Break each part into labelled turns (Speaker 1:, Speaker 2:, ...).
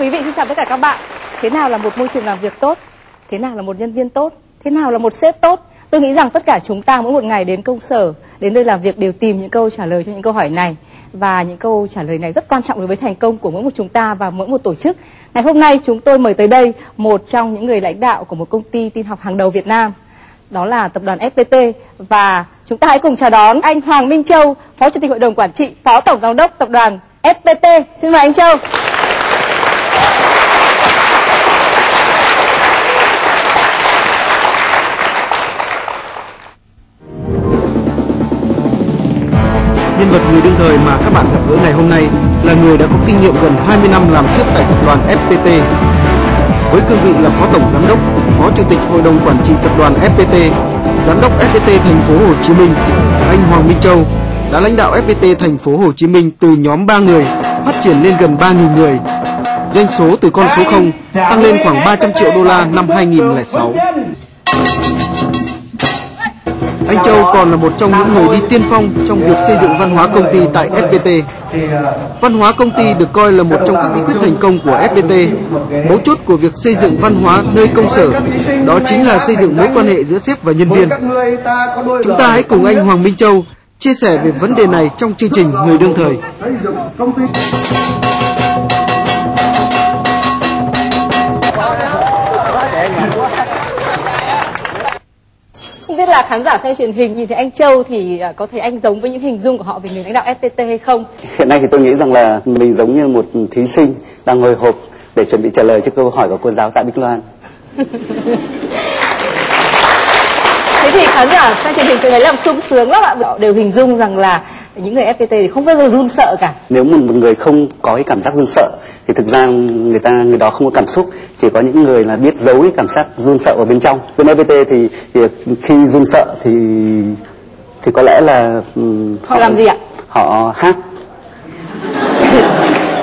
Speaker 1: quý vị, xin chào tất cả các bạn. Thế nào là một môi trường làm việc tốt? Thế nào là một nhân viên tốt? Thế nào là một sếp tốt? Tôi nghĩ rằng tất cả chúng ta mỗi một ngày đến công sở, đến nơi làm việc đều tìm những câu trả lời cho những câu hỏi này. Và những câu trả lời này rất quan trọng đối với thành công của mỗi một chúng ta và mỗi một tổ chức. Ngày hôm nay chúng tôi mời tới đây một trong những người lãnh đạo của một công ty tin học hàng đầu Việt Nam. Đó là tập đoàn FPT và chúng ta hãy cùng chào đón anh Hoàng Minh Châu, Phó Chủ tịch Hội đồng Quản trị, Phó Tổng Giám đốc tập đoàn FPT. Xin mời anh Châu.
Speaker 2: Nhân vật người đương thời mà các bạn gặp gỡ ngày hôm nay là người đã có kinh nghiệm gần 20 năm làm sếp tại tập đoàn FPT. Với cương vị là Phó Tổng Giám đốc, Phó Chủ tịch Hội đồng Quản trị Tập đoàn FPT, Giám đốc FPT Thành phố Hồ Chí Minh, anh Hoàng Minh Châu đã lãnh đạo FPT Thành phố Hồ Chí Minh từ nhóm 3 người phát triển lên gần 3.000 người. Doanh số từ con số 0 tăng lên khoảng 300 triệu đô la năm 2006. Anh Châu còn là một trong những người đi tiên phong trong việc xây dựng văn hóa công ty tại FPT. Văn hóa công ty được coi là một trong các bí quyết thành công của FPT. Mấu chốt của việc xây dựng văn hóa nơi công sở, đó chính là xây dựng mối quan hệ giữa sếp và nhân viên. Chúng ta hãy cùng anh Hoàng Minh Châu chia sẻ về vấn đề này trong chương trình Người đương thời.
Speaker 1: Là khán giả xem truyền hình nhìn thấy anh Châu thì à, có thấy anh giống với những hình dung của họ về người lãnh đạo FPT hay không?
Speaker 3: Hiện nay thì tôi nghĩ rằng là mình giống như một thí sinh đang hồi hộp để chuẩn bị trả lời cho câu hỏi của cô giáo Tạ Bích Loan.
Speaker 1: Thế thì khán giả xem truyền hình tôi thấy làm sung sướng lắm ạ. Họ đều hình dung rằng là những người FPT thì không bao giờ run sợ cả.
Speaker 3: Nếu mà một người không có cái cảm giác run sợ thì thực ra người ta người đó không có cảm xúc chỉ có những người là biết giấu cái cảm giác run sợ ở bên trong. Bên FPT thì, thì khi run sợ thì thì có lẽ là ừm,
Speaker 1: Họ làm gì ạ?
Speaker 3: họ hát.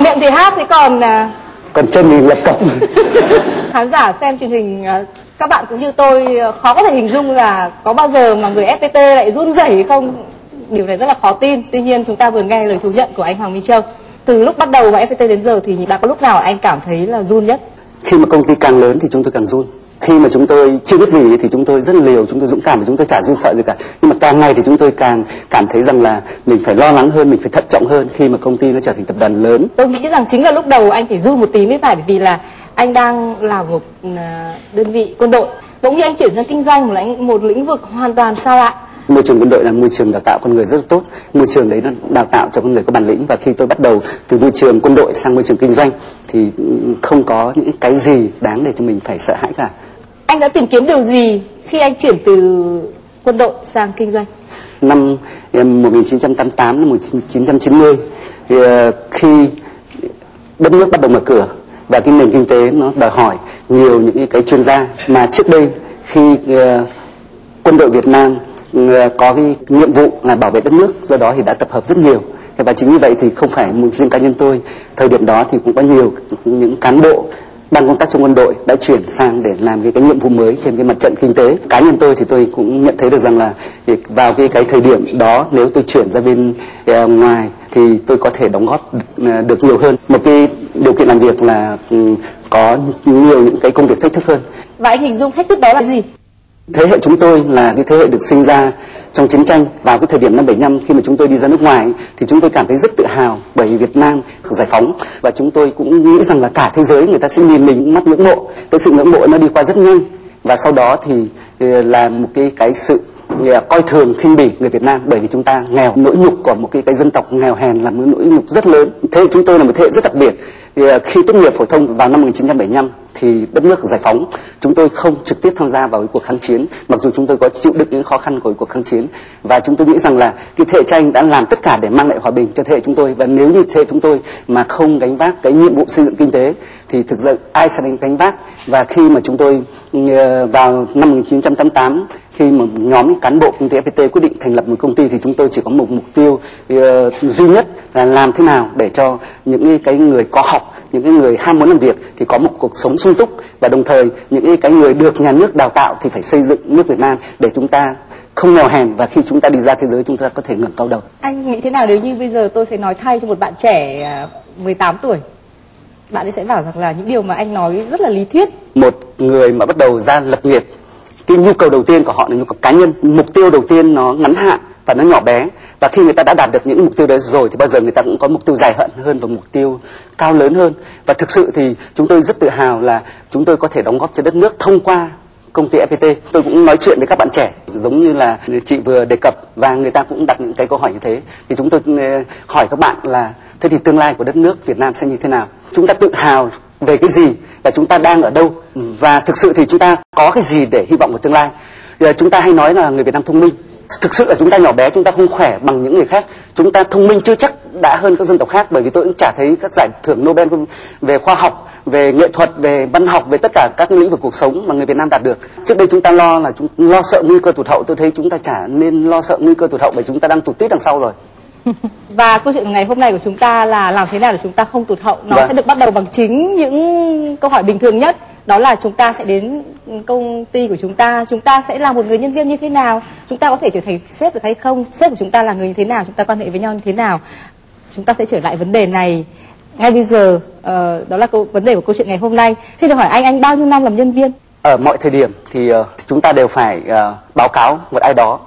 Speaker 1: Miệng thì hát thế còn à,
Speaker 3: còn chân thì lập cổng.
Speaker 1: Khán giả xem truyền hình à, các bạn cũng như tôi à, khó có thể hình dung là có bao giờ mà người FPT lại run rẩy không? Điều này rất là khó tin. Tuy nhiên chúng ta vừa nghe lời thú nhận của anh Hoàng Minh Châu từ lúc bắt đầu vào FPT đến giờ thì đã có lúc nào anh cảm thấy là run nhất?
Speaker 3: Khi mà công ty càng lớn thì chúng tôi càng run. Khi mà chúng tôi chưa biết gì thì chúng tôi rất liều chúng tôi dũng cảm và chúng tôi chả run sợ gì cả. Nhưng mà càng ngày thì chúng tôi càng cảm thấy rằng là mình phải lo lắng hơn mình phải thận trọng hơn khi mà công ty nó trở thành tập đoàn lớn.
Speaker 1: Tôi nghĩ rằng chính là lúc đầu anh phải run một tí mới phải bởi vì là anh đang làm một à, đơn vị quân đội. Bỗng nhiên anh chuyển sang kinh doanh một lĩnh một lĩnh vực hoàn toàn xa lạ
Speaker 3: môi trường quân đội là môi trường đào tạo con người rất là tốt. Môi trường đấy nó đào tạo cho con người có bản lĩnh. Và khi tôi bắt đầu từ môi trường quân đội sang môi trường kinh doanh thì ừ, không có những cái gì đáng để cho mình phải sợ hãi cả.
Speaker 1: Anh đã tìm kiếm điều gì khi anh chuyển từ quân đội sang kinh doanh?
Speaker 3: Năm eh, 1988 năm 1990 thì ờ, khi đất nước bắt đầu mở cửa và cái nền kinh tế nó đòi hỏi nhiều những cái chuyên gia. Mà trước đây khi ờ, quân đội Việt Nam ờ, có cái nhiệm vụ là bảo vệ đất nước do đó thì đã tập hợp rất nhiều. Và chính như vậy thì không phải một riêng cá nhân tôi. Thời điểm đó thì cũng có nhiều những cán bộ ban công tác trong quân đội đã chuyển sang để làm cái, cái nhiệm vụ mới trên cái mặt trận kinh tế. Cá nhân tôi thì tôi cũng nhận thấy được rằng là vào cái cái thời điểm đó nếu tôi chuyển ra bên ờ, ngoài thì tôi có thể đóng góp ờ, được nhiều hơn. Một cái điều kiện làm việc là ừ, có nhiều những cái công việc thách thức hơn.
Speaker 1: Và anh hình dung thách thức đó là gì?
Speaker 3: Thế hệ chúng tôi là cái thế hệ được sinh ra trong chiến tranh. Vào cái thời điểm năm 75 khi mà chúng tôi đi ra nước ngoài, thì chúng tôi cảm thấy rất tự hào bởi vì Việt Nam được giải phóng. Và chúng tôi cũng nghĩ rằng là cả thế giới người ta sẽ nhìn mình mắt ngưỡng mộ. Cái sự ngưỡng mộ nó đi qua rất nhanh. Và sau đó thì ờ, là một cái cái sự ờ, coi thường, khinh bỉ người Việt Nam. Bởi vì chúng ta nghèo, nỗi nhục của một cái cái dân tộc nghèo hèn là một nỗi nhục rất lớn. Thế hệ chúng tôi là một thế hệ rất đặc biệt. Ờ, khi tốt nghiệp phổ thông vào năm 1975 thì đất nước giải phóng. Chúng tôi không trực tiếp tham gia vào cái cuộc kháng chiến, mặc dù chúng tôi có chịu đựng những khó khăn của cuộc kháng chiến. Và chúng tôi nghĩ rằng là cái thế hệ tranh đã làm tất cả để mang lại hòa bình cho thế hệ chúng tôi. Và nếu như thế hệ chúng tôi mà không gánh vác cái nhiệm vụ xây dựng kinh tế, thì thực ra ai sẽ đánh gánh vác? Và khi mà chúng tôi ờ, vào năm 1988 khi mà nhóm cán bộ công ty FPT quyết định thành lập một công ty, thì chúng tôi chỉ có một mục tiêu ờ, duy nhất là làm thế nào để cho những cái người có học những cái người ham muốn làm việc thì có một cuộc sống sung túc và đồng thời những cái người được nhà nước đào tạo thì phải xây dựng nước Việt Nam để chúng ta không nghèo hèn và khi chúng ta đi ra thế giới chúng ta có thể ngẩng cao đầu.
Speaker 1: anh nghĩ thế nào nếu như bây giờ tôi sẽ nói thay cho một bạn trẻ à, 18 tuổi? Bạn ấy sẽ bảo rằng là những điều mà anh nói rất là lý thuyết.
Speaker 3: Một người mà bắt đầu ra lập nghiệp cái nhu cầu đầu tiên của họ là nhu cầu cá nhân mục tiêu đầu tiên nó ngắn hạn và nó nhỏ bé và khi người ta đã đạt được những mục tiêu đấy rồi thì bao giờ người ta cũng có mục tiêu dài hạn hơn và mục tiêu cao lớn hơn. Và thực sự thì chúng tôi rất tự hào là chúng tôi có thể đóng góp cho đất nước thông qua công ty FPT tôi cũng nói chuyện với các bạn trẻ, giống như là chị vừa đề cập, và người ta cũng đặt những cái câu hỏi như thế. Thì chúng tôi ừ, hỏi các bạn là, thế thì tương lai của đất nước Việt Nam sẽ như thế nào? Chúng ta tự hào về cái gì và chúng ta đang ở đâu? Và thực sự thì chúng ta có cái gì để hy vọng vào tương lai? Giờ chúng ta hay nói là người Việt Nam thông minh thực sự là chúng ta nhỏ bé chúng ta không khỏe bằng những người khác. Chúng ta thông minh chưa chắc đã hơn các dân tộc khác bởi vì tôi cũng chả thấy các giải thưởng Nobel về khoa học về nghệ thuật về văn học về tất cả các lĩnh vực cuộc sống mà người Việt Nam đạt được. Trước đây chúng ta lo là chúng lo sợ nguy cơ tụt hậu tôi thấy chúng ta chả nên lo sợ nguy cơ tụt hậu bởi chúng ta đang tụt tít đằng sau rồi.
Speaker 1: Và câu chuyện ngày hôm nay của chúng ta là làm thế nào để chúng ta không tụt hậu? Nó
Speaker 3: Vâng.
Speaker 1: sẽ được bắt đầu bằng chính những câu hỏi bình thường nhất đó là chúng ta sẽ đến công ty của chúng ta. Chúng ta sẽ là một người nhân viên như thế nào? Chúng ta có thể trở thành sếp được hay không? Sếp của chúng ta là người như thế nào? Chúng ta quan hệ với nhau như thế nào? Chúng ta sẽ trở lại vấn đề này ngay bây giờ. Uh, đó là câu vấn đề của câu chuyện ngày hôm nay. Xin được hỏi anh anh bao nhiêu năm làm nhân viên?
Speaker 3: Ở mọi thời điểm thì uh, chúng ta đều phải uh, báo cáo một ai đó.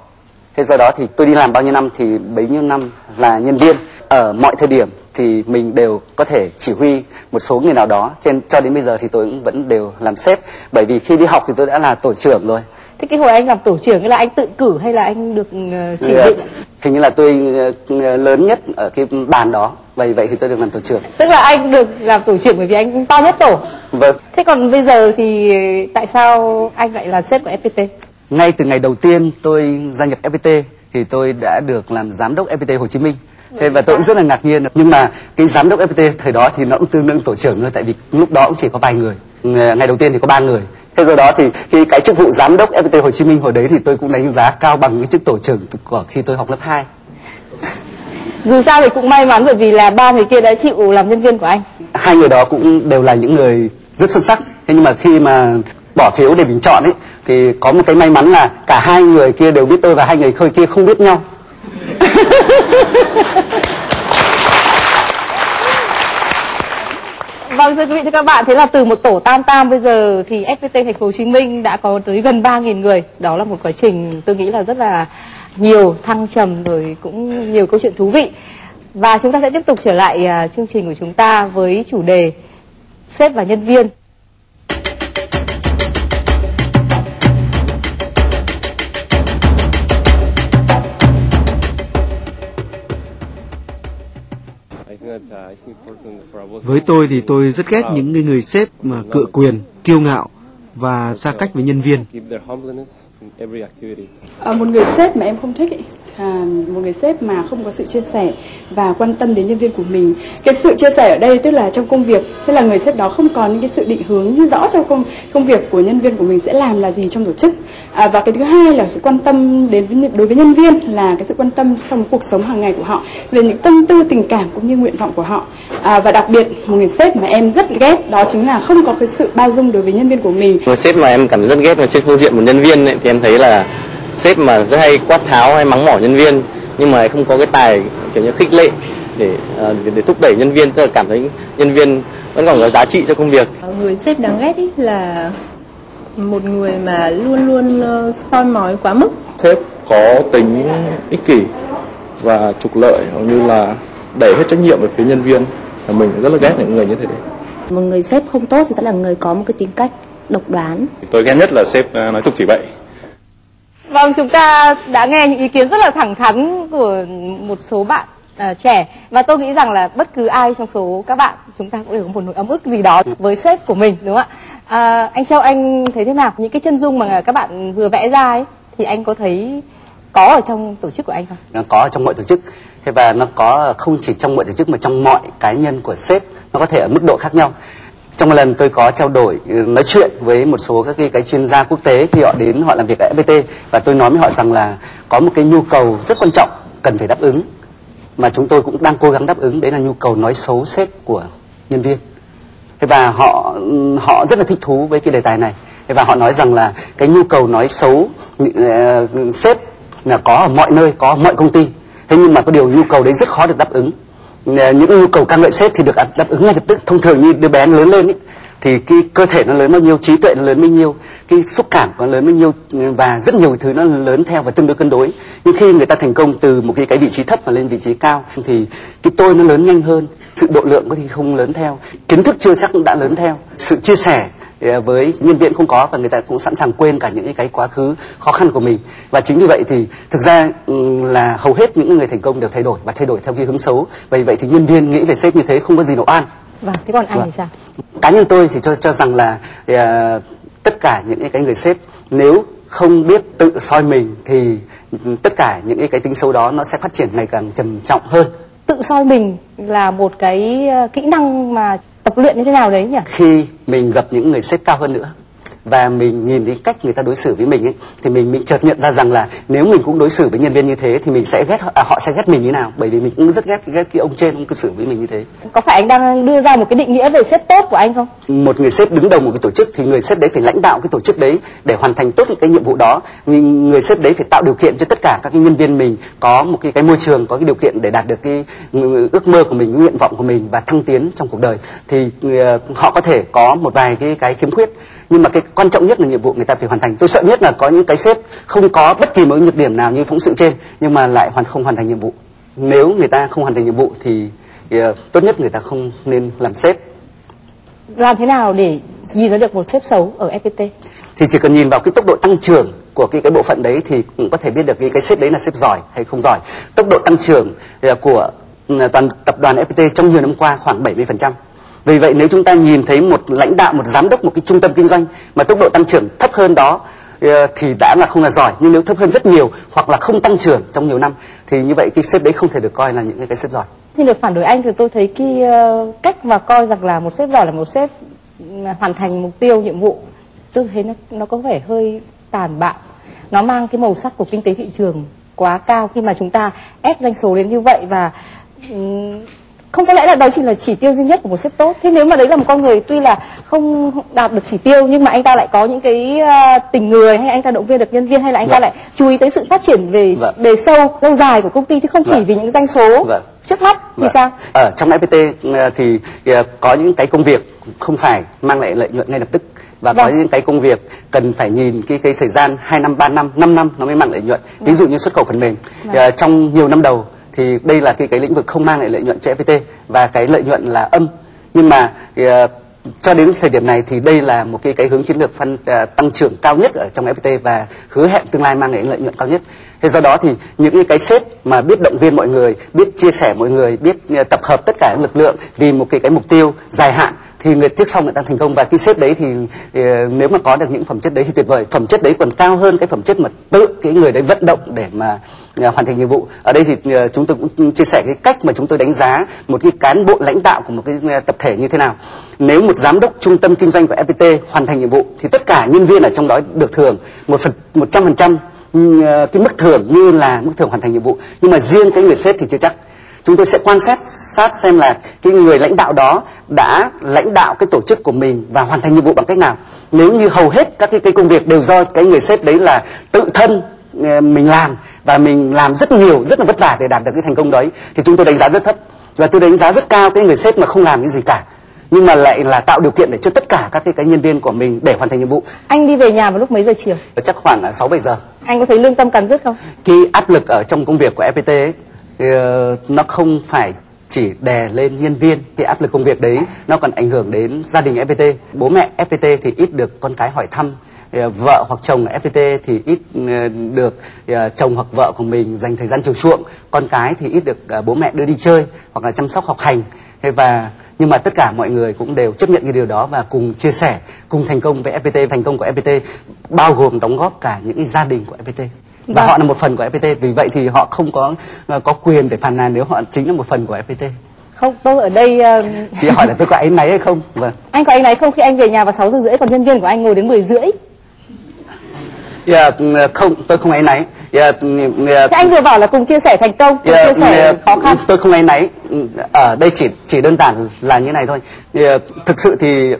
Speaker 3: Thế do đó thì tôi đi làm bao nhiêu năm thì bấy nhiêu năm là nhân viên. Ở mọi thời điểm thì mình đều có thể chỉ huy một số người nào đó. Trên cho đến bây giờ thì tôi cũng vẫn đều làm sếp. Bởi vì khi đi học thì tôi đã là tổ trưởng rồi.
Speaker 1: Thế cái hồi anh làm tổ trưởng là anh tự cử hay là anh được ờ, chỉ
Speaker 3: Ờ,
Speaker 1: định?
Speaker 3: hình như là tôi ờ, lớn nhất ở cái bàn đó. Vậy vậy thì tôi được làm tổ trưởng.
Speaker 1: Tức là anh được làm tổ trưởng bởi vì anh to nhất tổ.
Speaker 3: Vâng.
Speaker 1: Thế còn bây giờ thì tại sao anh lại là sếp của FPT
Speaker 3: ngay từ ngày đầu tiên tôi gia nhập FPT thì tôi đã được làm giám đốc FPT Hồ Chí Minh thế và tôi cũng rất là ngạc nhiên. Nhưng mà cái giám đốc FPT thời đó thì nó cũng tương đương tổ trưởng thôi tại vì lúc đó cũng chỉ có vài người. Ng- ngày đầu tiên thì có ba người. Thế do đó thì khi cái chức vụ giám đốc FPT Hồ Chí Minh hồi đấy thì tôi cũng đánh giá cao bằng cái chức tổ trưởng của khi tôi học lớp 2
Speaker 1: dù sao thì cũng may mắn bởi vì là ba người kia đã chịu làm nhân viên của anh.
Speaker 3: Hai người đó cũng đều là những người rất xuất sắc. Thế nhưng mà khi mà bỏ phiếu để bình chọn ấy thì có một cái may mắn là cả hai người kia đều biết tôi và hai người khơi kia không biết nhau
Speaker 1: Vâng thưa quý vị thưa các bạn, thế là từ một tổ tam tam bây giờ thì FPT thành phố Hồ Chí Minh đã có tới gần 3.000 người. Đó là một quá trình tôi nghĩ là rất là nhiều thăng trầm rồi cũng nhiều câu chuyện thú vị. Và chúng ta sẽ tiếp tục trở lại à, chương trình của chúng ta với chủ đề sếp và nhân viên.
Speaker 2: Với tôi thì tôi rất ghét những cái người sếp mà cựa quyền, kiêu ngạo và xa cách với nhân viên.
Speaker 4: Ờ, một người sếp mà em không thích ý, à, một người sếp mà không có sự chia sẻ và quan tâm đến nhân viên của mình. Cái sự chia sẻ ở đây tức là trong công việc tức là người sếp đó không có những cái sự định hướng rõ trong công công việc của nhân viên của mình sẽ làm là gì trong tổ chức. À, và cái thứ hai là sự quan tâm đến với, đối với nhân viên là cái sự quan tâm trong cuộc sống hàng ngày của họ về những tâm tư tình cảm cũng như nguyện vọng của họ. À, và đặc biệt một người sếp mà em rất ghét đó chính là không có cái sự bao dung đối với nhân viên của mình.
Speaker 5: Người sếp mà em cảm thấy rất ghét là trên phương diện một nhân viên ấy, thì em thấy là sếp mà rất hay quát tháo hay mắng mỏ nhân viên nhưng mà lại không có cái tài kiểu như khích lệ để ờ, để, để thúc đẩy nhân viên tức là cảm thấy nhân viên vẫn còn có giá trị cho công việc.
Speaker 6: Người sếp đáng ghét ý là một người mà luôn luôn ờ, soi mói quá mức.
Speaker 7: Sếp có tính ích kỷ và trục lợi hầu như là đẩy hết trách nhiệm về phía nhân viên và mình rất là ghét những người như thế. Đấy
Speaker 8: một người sếp không tốt thì sẽ là người có một cái tính cách độc đoán.
Speaker 7: Tôi ghét nhất là sếp à, nói tục chỉ vậy
Speaker 1: Vâng, chúng ta đã nghe những ý kiến rất là thẳng thắn của một số bạn à, trẻ và tôi nghĩ rằng là bất cứ ai trong số các bạn chúng ta cũng đều có một nỗi ấm ức gì đó với sếp của mình đúng không ạ? À, anh Châu anh thấy thế nào? Những cái chân dung mà các bạn vừa vẽ ra ấy thì anh có thấy có ở trong tổ chức của anh không?
Speaker 3: nó có ở trong mọi tổ chức thế và nó có không chỉ trong mọi tổ chức mà trong mọi cá nhân của sếp nó có thể ở mức độ khác nhau trong một lần tôi có trao đổi ừ, nói chuyện với một số các cái, cái chuyên gia quốc tế khi họ đến họ làm việc tại FPT và tôi nói với họ rằng là có một cái nhu cầu rất quan trọng cần phải đáp ứng. Mà chúng tôi cũng đang cố gắng đáp ứng đấy là nhu cầu nói xấu sếp của nhân viên. Thế và họ ừ, họ rất là thích thú với cái đề tài này. Thế và họ nói rằng là cái nhu cầu nói xấu uh, sếp là có ở mọi nơi có ở mọi công ty. Thế nhưng mà có điều nhu cầu đấy rất khó được đáp ứng những nhu cầu ca ngợi sếp thì được đáp ứng ngay lập tức. Thông thường như đứa bé lớn lên ý, thì cái cơ thể nó lớn bao nhiêu trí tuệ nó lớn bao nhiêu cái xúc cảm nó lớn bao nhiêu và rất nhiều thứ nó lớn theo và tương đối cân đối. Nhưng khi người ta thành công từ một cái cái vị trí thấp và lên vị trí cao thì cái tôi nó lớn nhanh hơn. Sự độ lượng có thể không lớn theo. Kiến thức chưa chắc cũng đã lớn theo. Sự chia sẻ với nhân viên không có và người ta cũng sẵn sàng quên cả những cái, quá khứ khó khăn của mình và chính vì vậy thì thực ra ừm, là hầu hết những người thành công đều thay đổi và thay đổi theo cái hướng xấu vì vậy thì nhân viên nghĩ về sếp như thế không có gì độ an
Speaker 1: Vâng, thế còn anh
Speaker 3: Vâng.
Speaker 1: thì sao?
Speaker 3: cá nhân tôi thì cho cho rằng là ờ, tất cả những cái người sếp nếu không biết tự soi mình thì tất cả những cái, cái tính xấu đó nó sẽ phát triển ngày càng trầm trọng hơn
Speaker 1: Tự soi mình là một cái ờ, kỹ năng mà tập luyện như thế nào đấy nhỉ?
Speaker 3: khi mình gặp những người sếp cao hơn nữa và mình nhìn thấy cách người ta đối xử với mình ấy thì mình mình chợt nhận ra rằng là nếu mình cũng đối xử với nhân viên như thế thì mình sẽ ghét à, họ sẽ ghét mình như nào? Bởi vì mình cũng rất ghét ghét cái ông trên ông cư xử với mình như thế.
Speaker 1: Có phải anh đang đưa ra một cái định nghĩa về sếp tốt của anh không?
Speaker 3: một người sếp đứng đầu một cái tổ chức thì người sếp đấy phải lãnh đạo cái tổ chức đấy để hoàn thành tốt những cái nhiệm vụ đó. Nhưng người sếp đấy phải tạo điều kiện cho tất cả các cái nhân viên mình có một cái cái môi trường có cái điều kiện để đạt được cái ừ, ước mơ của mình nguyện vọng của mình và thăng tiến trong cuộc đời. Thì ờ, họ có thể có một vài cái cái khiếm khuyết nhưng mà cái quan trọng nhất là nhiệm vụ người ta phải hoàn thành. Tôi sợ nhất là có những cái sếp không có bất kỳ một nhược điểm nào như phóng sự trên nhưng mà lại hoàn không hoàn thành nhiệm vụ. Nếu người ta không hoàn thành nhiệm vụ thì, thì ờ, tốt nhất người ta không nên làm sếp.
Speaker 1: Làm thế nào để nhìn ra được một sếp xấu ở FPT?
Speaker 3: thì chỉ cần nhìn vào cái tốc độ tăng trưởng của cái cái bộ phận đấy thì cũng có thể biết được cái cái sếp đấy là sếp giỏi hay không giỏi. Tốc độ tăng trưởng ờ, của ừ, toàn tập đoàn FPT trong nhiều năm qua khoảng 70% vì vậy nếu chúng ta nhìn thấy một lãnh đạo một giám đốc một cái trung tâm kinh doanh mà tốc độ tăng trưởng thấp hơn đó ờ, thì đã là không là giỏi. Nhưng nếu thấp hơn rất nhiều hoặc là không tăng trưởng trong nhiều năm thì như vậy cái sếp đấy không thể được coi là những cái, sếp giỏi.
Speaker 1: Xin được phản đối anh thì tôi thấy cái ờ, cách mà coi rằng là một sếp giỏi là một sếp ừ, hoàn thành mục tiêu nhiệm vụ tôi thấy nó nó có vẻ hơi tàn bạo. Nó mang cái màu sắc của kinh tế thị trường quá cao khi mà chúng ta ép doanh số đến như vậy và ừ, không có lẽ là đó chỉ là chỉ tiêu duy nhất của một sếp tốt thế nếu mà đấy là một con người tuy là không đạt được chỉ tiêu nhưng mà anh ta lại có những cái ờ, tình người hay anh ta động viên được nhân viên hay là anh ta
Speaker 3: Vâng.
Speaker 1: lại chú ý tới sự phát triển về
Speaker 3: Vâng.
Speaker 1: bề sâu lâu dài của công ty chứ không chỉ
Speaker 3: Vâng.
Speaker 1: vì những doanh số
Speaker 3: Vâng.
Speaker 1: trước mắt thì
Speaker 3: Vâng.
Speaker 1: sao
Speaker 3: Ở trong FPT ờ, thì ờ, có những cái công việc không phải mang lại lợi nhuận ngay lập tức và có
Speaker 1: Vâng.
Speaker 3: những cái công việc cần phải nhìn cái cái thời gian 2 năm, 3 năm, 5 năm nó mới mang lợi nhuận. Ví dụ như xuất khẩu phần mềm.
Speaker 1: Vâng.
Speaker 3: Ờ, trong nhiều năm đầu thì đây là cái cái lĩnh vực không mang lại lợi nhuận cho FPT và cái lợi nhuận là âm. Nhưng mà ờ, cho đến thời điểm này thì đây là một cái cái hướng chiến lược phân ờ, tăng trưởng cao nhất ở trong FPT và hứa hẹn tương lai mang lại lợi nhuận cao nhất. Thế do đó thì những cái sếp mà biết động viên mọi người, biết chia sẻ mọi người, biết ờ, tập hợp tất cả lực lượng vì một cái cái mục tiêu dài hạn thì người trước sau người ta thành công. Và cái sếp đấy thì, thì ờ, nếu mà có được những phẩm chất đấy thì tuyệt vời. Phẩm chất đấy còn cao hơn cái phẩm chất mà tự cái người đấy vận động để mà ờ, hoàn thành nhiệm vụ. Ở đây thì ờ, chúng tôi cũng chia sẻ cái cách mà chúng tôi đánh giá một cái cán bộ lãnh đạo của một cái tập thể như thế nào. Nếu một giám đốc trung tâm kinh doanh của FPT hoàn thành nhiệm vụ thì tất cả nhân viên ở trong đó được thưởng một phần một trăm phần trăm cái mức thưởng như là mức thưởng hoàn thành nhiệm vụ. Nhưng mà riêng cái người sếp thì chưa chắc chúng tôi sẽ quan sát sát xem là cái người lãnh đạo đó đã lãnh đạo cái tổ chức của mình và hoàn thành nhiệm vụ bằng cách nào. Nếu như hầu hết các cái, cái công việc đều do cái người sếp đấy là tự thân ờ, mình làm và mình làm rất nhiều rất là vất vả để đạt được cái thành công đấy thì chúng tôi đánh giá rất thấp. Và tôi đánh giá rất cao cái người sếp mà không làm cái gì cả nhưng mà lại là tạo điều kiện để cho tất cả các cái, cái nhân viên của mình để hoàn thành nhiệm vụ.
Speaker 1: Anh đi về nhà vào lúc mấy giờ chiều?
Speaker 3: Chắc khoảng là sáu bảy giờ.
Speaker 1: Anh có thấy lương tâm cắn rứt không?
Speaker 3: Cái áp lực ở trong công việc của FPT ấy, ờ, Ờ, nó không phải chỉ đè lên nhân viên cái áp lực công việc đấy, nó còn ảnh hưởng đến gia đình FPT bố mẹ FPT thì ít được con cái hỏi thăm ờ, vợ hoặc chồng FPT thì ít ờ, được chồng hoặc vợ của mình dành thời gian chiều chuộng. Con cái thì ít được bố mẹ đưa đi chơi hoặc là chăm sóc học hành. Và, nhưng mà tất cả mọi người cũng đều chấp nhận cái điều đó và cùng chia sẻ, cùng thành công với FPT thành công của FPT bao gồm đóng góp cả những gia đình của FPT và
Speaker 1: Vâng.
Speaker 3: họ là một phần của FPT vì vậy thì họ không có ờ, có quyền để phàn nàn nếu họ chính là một phần của FPT
Speaker 1: không tôi ở đây ờ,
Speaker 3: chị hỏi là tôi có áy náy hay không? Vâng.
Speaker 1: Anh có anh này không khi anh về nhà vào 6 giờ rưỡi còn nhân viên của anh ngồi đến 10 rưỡi?
Speaker 3: Yeah, ừ, không tôi không áy náy. Yeah, ừ, yeah,
Speaker 1: thế anh vừa bảo là cùng chia sẻ thành công cùng
Speaker 3: Yeah,
Speaker 1: chia sẻ
Speaker 3: yeah,
Speaker 1: khó khăn.
Speaker 3: tôi không áy náy. Ở đây chỉ chỉ đơn giản là như này thôi. Yeah, thực sự thì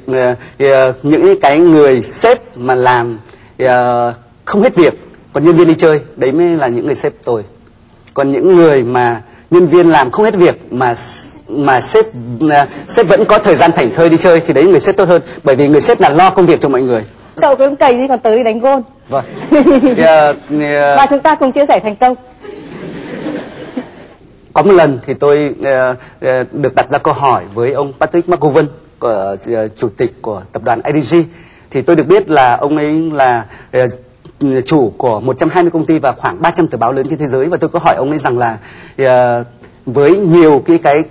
Speaker 3: yeah, những cái người sếp mà làm yeah, không hết việc còn nhân viên đi chơi đấy mới là những người sếp tồi còn những người mà nhân viên làm không hết việc mà mà sếp à, sếp vẫn có thời gian thảnh thơi đi chơi thì đấy người sếp tốt hơn. Bởi vì người sếp là lo công việc cho mọi người.
Speaker 1: Cậu cứ cày đi còn tới đi đánh gôn.
Speaker 3: Vâng. Thì, à, thì, à,
Speaker 1: và chúng ta cùng chia sẻ thành công.
Speaker 3: Có một lần thì tôi ờ, ờ, được đặt ra câu hỏi với ông Patrick McGowan của ờ, chủ tịch của tập đoàn IDG thì tôi được biết là ông ấy là chủ của 120 công ty và khoảng 300 tờ báo lớn trên thế giới. Và tôi có hỏi ông ấy rằng là ờ, với nhiều cái cái